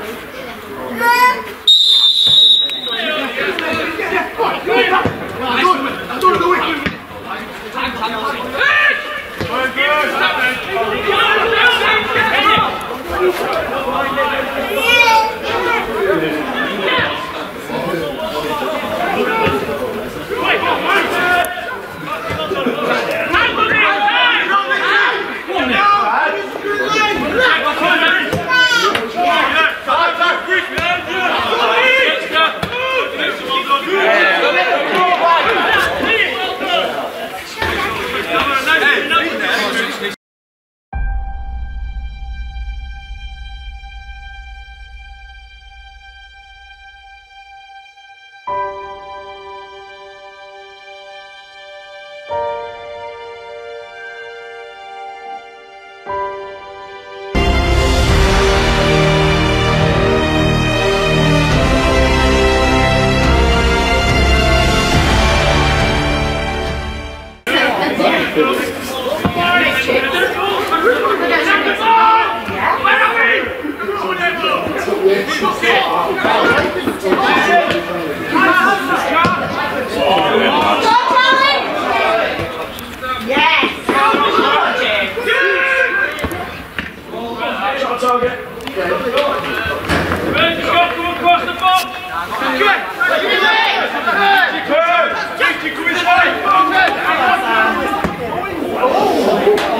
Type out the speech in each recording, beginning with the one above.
Gracias. schatzagen. Wetenschap, kom op, wacht op ons! Kijk! Kijk! Kijk!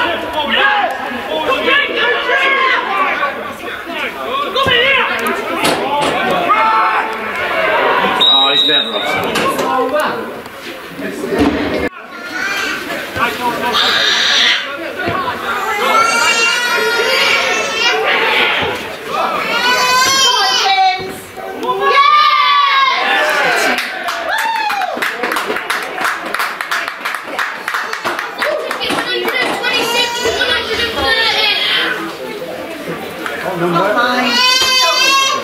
Number? Mine.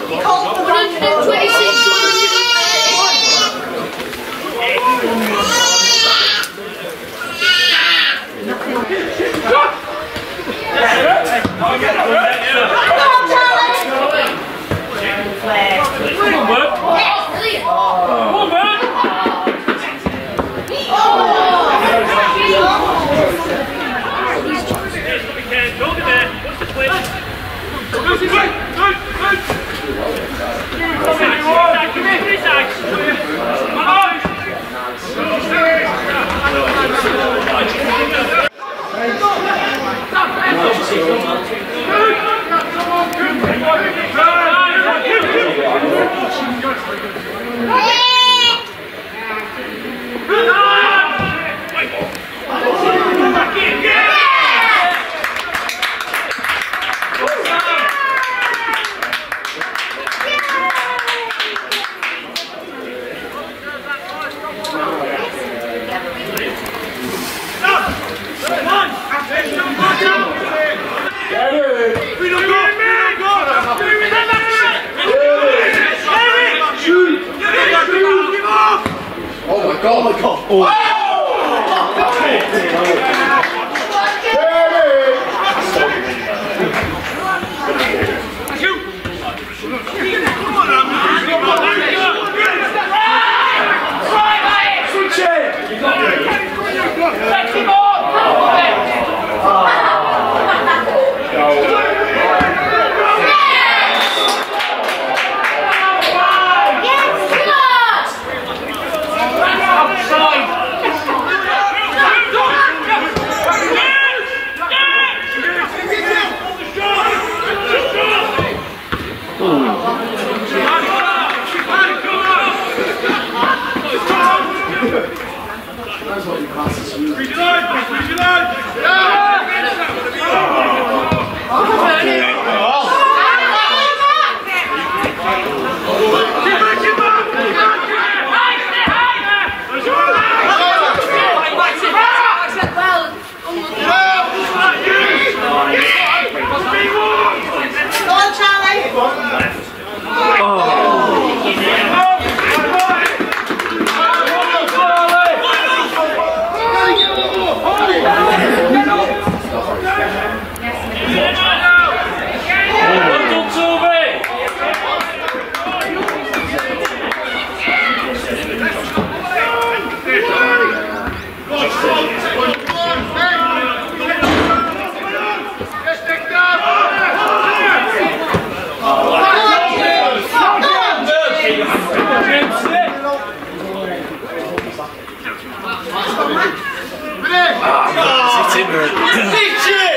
He called the wrong Get up, get up. god. Oh my god. Oh. oh. Timber.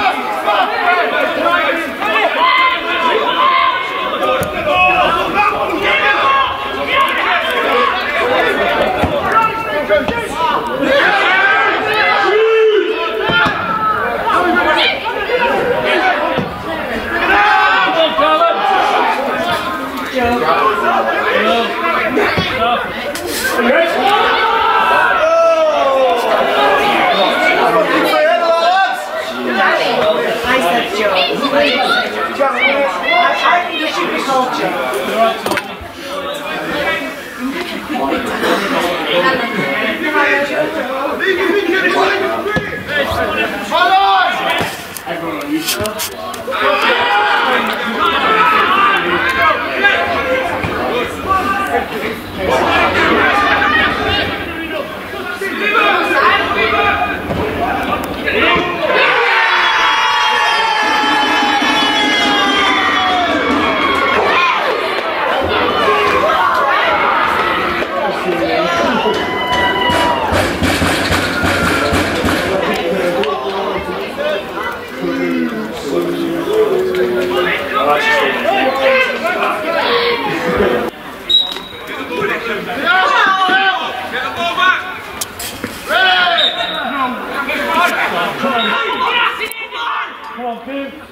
ciągniesz, aż ani do siebie sądzie. Balon! Alkış.